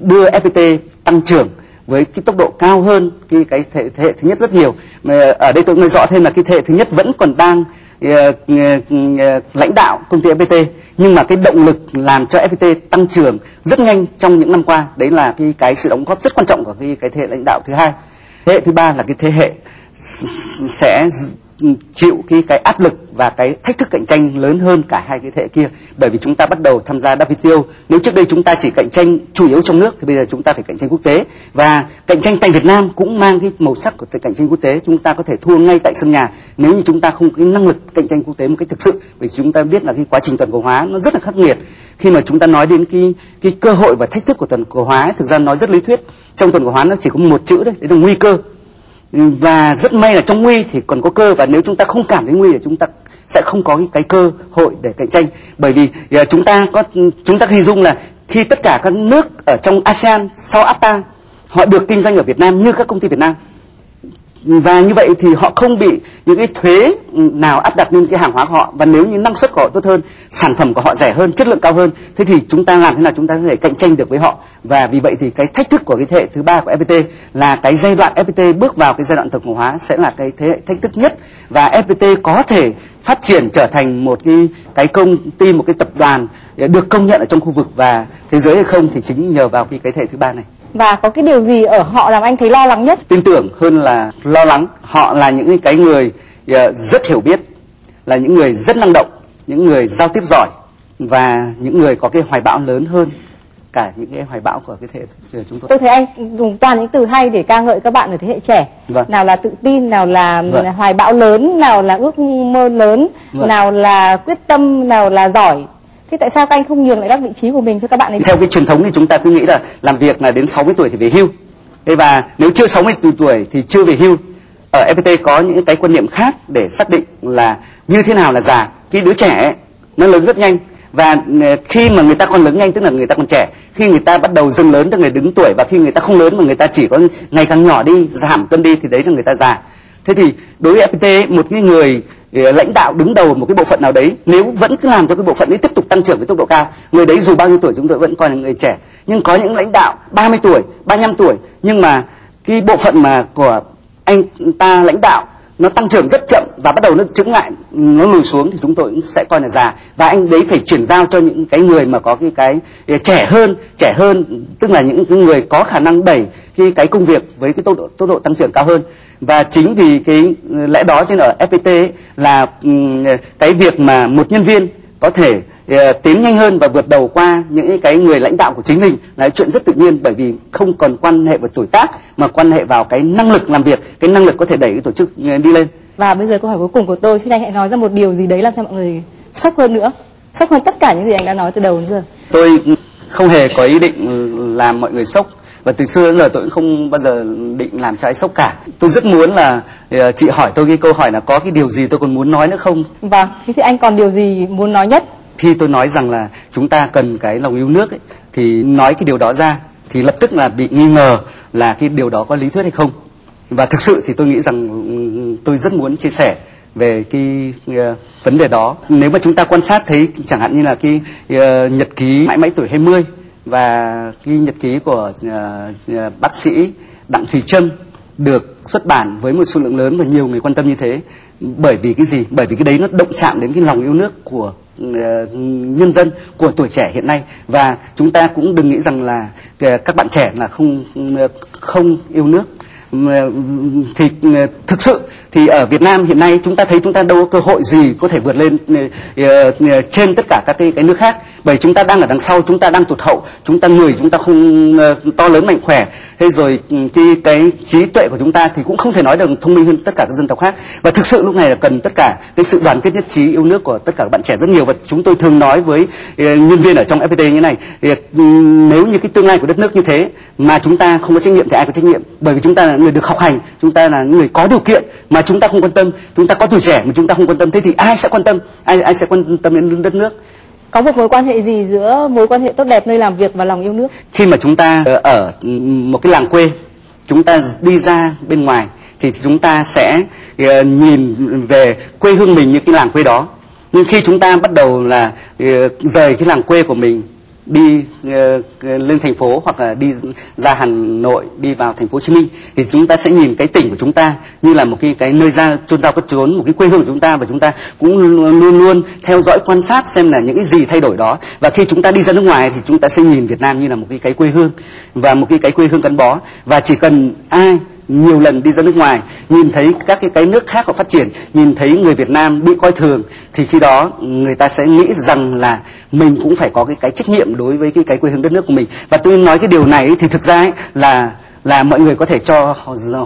Speaker 3: đưa FPT tăng trưởng với cái tốc độ cao hơn cái cái thế, thế hệ thứ nhất rất nhiều. Mà ở đây tôi nói rõ thêm là cái thế hệ thứ nhất vẫn còn đang uh, uh, lãnh đạo công ty FPT nhưng mà cái động lực làm cho FPT tăng trưởng rất nhanh trong những năm qua đấy là cái cái sự đóng góp rất quan trọng của cái cái thế hệ lãnh đạo thứ hai thế hệ thứ ba là cái thế hệ sẽ chịu cái cái áp lực và cái thách thức cạnh tranh lớn hơn cả hai cái thế hệ kia. Bởi vì chúng ta bắt đầu tham gia WTO nếu trước đây chúng ta chỉ cạnh tranh chủ yếu trong nước, thì bây giờ chúng ta phải cạnh tranh quốc tế. Và cạnh tranh tại Việt Nam cũng mang cái màu sắc của cạnh tranh quốc tế. Chúng ta có thể thua ngay tại sân nhà. Nếu như chúng ta không có cái năng lực cạnh tranh quốc tế một cách thực sự vì chúng ta biết là cái quá trình toàn cầu hóa nó rất là khắc nghiệt. Khi mà chúng ta nói đến cái cái cơ hội và thách thức của toàn cầu hóa thực ra nói rất lý thuyết. Trong toàn cầu hóa nó chỉ có một chữ đấy đấy là nguy cơ và rất may là trong nguy thì còn có cơ và nếu chúng ta không cảm thấy nguy thì chúng ta sẽ không có cái, cơ hội để cạnh tranh. Bởi vì ờ, chúng ta có chúng ta hình dung là khi tất cả các nước ở trong ASEAN sau APTA họ được kinh doanh ở Việt Nam như các công ty Việt Nam và như vậy thì họ không bị những cái thuế ừ, nào áp đặt lên cái hàng hóa của họ. Và nếu như năng suất của họ tốt hơn, sản phẩm của họ rẻ hơn, chất lượng cao hơn, thế thì chúng ta làm thế nào chúng ta có thể cạnh tranh được với họ? Và vì vậy thì cái thách thức của cái thế hệ thứ ba của FPT là cái giai đoạn FPT bước vào cái giai đoạn thực hóa sẽ là cái thế hệ thách thức nhất. Và FPT có thể phát triển trở thành một cái cái công ty, một cái tập đoàn được công nhận ở trong khu vực và thế giới hay không thì chính nhờ vào cái cái thể thứ ba này
Speaker 1: và có cái điều gì ở họ làm anh thấy lo lắng nhất
Speaker 3: tin tưởng hơn là lo lắng họ là những cái người ờ, rất hiểu biết là những người rất năng động những người giao tiếp giỏi và những người có cái hoài bão lớn hơn cả những cái hoài bão của cái thế hệ chúng tôi
Speaker 1: tôi thấy anh dùng toàn những từ hay để ca ngợi các bạn ở thế hệ trẻ
Speaker 3: Vâng.
Speaker 1: nào là tự tin nào là
Speaker 3: Vâng.
Speaker 1: hoài bão lớn nào là ước mơ lớn
Speaker 3: Vâng.
Speaker 1: nào là quyết tâm nào là giỏi thế tại sao các anh không nhường lại các vị trí của mình cho các bạn ấy
Speaker 3: theo cái truyền thống thì chúng ta cứ nghĩ là làm việc là đến 60 tuổi thì về hưu. Thế và nếu chưa 60 tuổi thì chưa về hưu. Ở FPT có những cái quan niệm khác để xác định là như thế nào là già. Cái đứa trẻ nó lớn rất nhanh. Và ờ, khi mà người ta còn lớn nhanh, tức là người ta còn trẻ, khi người ta bắt đầu dần lớn, tức là người đứng tuổi, và khi người ta không lớn mà người ta chỉ có ngày càng nhỏ đi, giảm cân đi, thì đấy là người ta già. Thế thì đối với FPT một cái người Ờ, lãnh đạo đứng đầu một cái bộ phận nào đấy, nếu vẫn cứ làm cho cái bộ phận ấy tiếp tục tăng trưởng với tốc độ cao, người đấy dù bao nhiêu tuổi chúng tôi vẫn coi là người trẻ, nhưng có những lãnh đạo 30 tuổi 35 tuổi, nhưng mà cái bộ phận mà của anh ta lãnh đạo nó tăng trưởng rất chậm và bắt đầu nó chứng lại, nó lùi xuống thì chúng tôi cũng sẽ coi là già. Và anh đấy phải chuyển giao cho những cái người mà có cái cái trẻ hơn trẻ hơn, tức là những cái người có khả năng đẩy cái cái công việc với cái tốc độ tốc độ tăng trưởng cao hơn. Và chính vì cái lẽ đó trên ở FPT ấy là cái việc mà một nhân viên có thể ờ, tiến nhanh hơn và vượt đầu qua những cái người lãnh đạo của chính mình. Là chuyện rất tự nhiên bởi vì không còn quan hệ vào tuổi tác mà quan hệ vào cái năng lực làm việc. Cái năng lực có thể đẩy cái tổ chức ờ, đi lên.
Speaker 1: Và bây giờ câu hỏi cuối cùng của tôi xin anh hãy nói ra một điều gì đấy làm cho mọi người sốc hơn nữa. Sốc hơn tất cả những gì anh đã nói từ đầu đến giờ.
Speaker 3: Tôi không hề có ý định làm mọi người sốc và từ xưa đến giờ tôi cũng không bao giờ định làm cho ai sốc cả. Tôi rất muốn là ờ, chị hỏi tôi cái câu hỏi là có cái điều gì tôi còn muốn nói nữa không?
Speaker 1: Vâng thế thì anh còn điều gì muốn nói nhất?
Speaker 3: Khi tôi nói rằng là chúng ta cần cái lòng yêu nước ấy, thì nói cái điều đó ra thì lập tức là bị nghi ngờ là cái điều đó có lý thuyết hay không. Và thực sự thì tôi nghĩ rằng tôi rất muốn chia sẻ về cái ờ, vấn đề đó. Nếu mà chúng ta quan sát thấy chẳng hạn như là cái ờ, nhật ký mãi mãi tuổi 20 và ghi nhật ký của uh, bác sĩ đặng thùy trâm được xuất bản với một số lượng lớn và nhiều người quan tâm như thế. Bởi vì cái gì? Bởi vì cái đấy nó động chạm đến cái lòng yêu nước của uh, nhân dân của tuổi trẻ hiện nay. Và chúng ta cũng đừng nghĩ rằng là các bạn trẻ là không không yêu nước. Ừ, thì ừ, thực sự thì ở Việt Nam hiện nay chúng ta thấy chúng ta đâu có cơ hội gì có thể vượt lên trên tất cả các cái cái nước khác bởi chúng ta đang ở đằng sau chúng ta đang tụt hậu chúng ta người chúng ta không to lớn mạnh khỏe thế rồi cái cái trí tuệ của chúng ta thì cũng không thể nói được thông minh hơn tất cả các dân tộc khác và thực sự lúc này là cần tất cả cái sự đoàn kết nhất trí yêu nước của tất cả các bạn trẻ rất nhiều và chúng tôi thường nói với nhân viên ở trong FPT như này nếu như cái tương lai của đất nước như thế mà chúng ta không có trách nhiệm thì ai có trách nhiệm bởi vì chúng ta là người được học hành chúng ta là người có điều kiện mà chúng ta không quan tâm chúng ta có tuổi trẻ mà chúng ta không quan tâm thế thì ai sẽ quan tâm? Ai ai sẽ quan tâm đến đất nước?
Speaker 1: Có một mối quan hệ gì giữa mối quan hệ tốt đẹp nơi làm việc và lòng yêu nước?
Speaker 3: Khi mà chúng ta ờ, ở một cái làng quê chúng ta đi ra bên ngoài thì chúng ta sẽ ờ, nhìn về quê hương mình như cái làng quê đó. Nhưng khi chúng ta bắt đầu là ờ, rời cái làng quê của mình đi ờ, ờ, lên thành phố hoặc là đi ra Hà Nội, đi vào thành phố Hồ Chí Minh, thì chúng ta sẽ nhìn cái tỉnh của chúng ta như là một cái cái nơi ra, chôn rau cất trốn, một cái quê hương của chúng ta, và chúng ta cũng luôn luôn theo dõi, quan sát xem là những cái gì thay đổi đó. Và khi chúng ta đi ra nước ngoài thì chúng ta sẽ nhìn Việt Nam như là một cái cái quê hương, và một cái cái quê hương gắn bó. Và chỉ cần ai nhiều lần đi ra nước ngoài nhìn thấy các cái cái nước khác họ phát triển nhìn thấy người Việt Nam bị coi thường thì khi đó người ta sẽ nghĩ rằng là mình cũng phải có cái cái trách nhiệm đối với cái cái quê hương đất nước của mình. Và tôi nói cái điều này thì thực ra ấy, là là mọi người có thể cho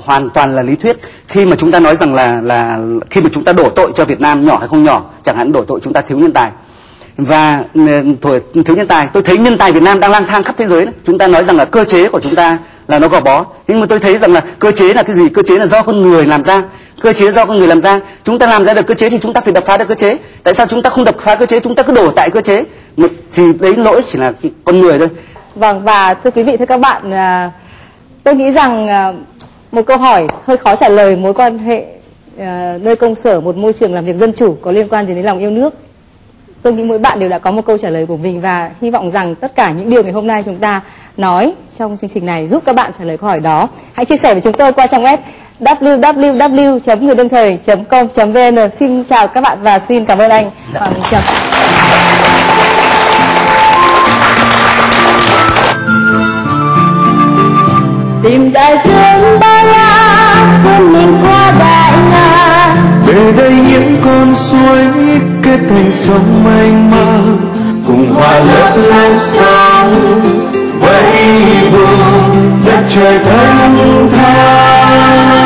Speaker 3: hoàn toàn là lý thuyết. Khi mà chúng ta nói rằng là là khi mà chúng ta đổ tội cho Việt Nam nhỏ hay không nhỏ chẳng hạn đổ tội chúng ta thiếu nhân tài và ừ, thổi tuổi thiếu nhân tài. Tôi thấy nhân tài Việt Nam đang lang thang khắp thế giới đấy. chúng ta nói rằng là cơ chế của chúng ta là nó gò bó. Nhưng mà tôi thấy rằng là cơ chế là cái gì? Cơ chế là do con người làm ra. Cơ chế do con người làm ra. Chúng ta làm ra được cơ chế thì chúng ta phải đập phá được cơ chế. Tại sao chúng ta không đập phá cơ chế? Chúng ta cứ đổ tại cơ chế. Một thì đấy lỗi chỉ là cái con người thôi.
Speaker 1: Vâng và thưa quý vị thưa các bạn à, tôi nghĩ rằng à, một câu hỏi hơi khó trả lời mối quan hệ à, nơi công sở một môi trường làm việc dân chủ có liên quan gì đến lòng yêu nước tôi nghĩ mỗi bạn đều đã có một câu trả lời của mình và hy vọng rằng tất cả những điều ngày hôm nay chúng ta nói trong chương trình này giúp các bạn trả lời câu hỏi đó. Hãy chia sẻ với chúng tôi qua trang web www người đương thời com vn. Xin chào các bạn và xin cảm ơn anh. Dạ. Hoàng minh trâm
Speaker 11: tìm đại dương bao la vươn mình qua đại ngàn
Speaker 12: về đây những con suối kết thành sông mênh mang cùng hòa lớp lên sóng vẫy buồn, đất trời thân thang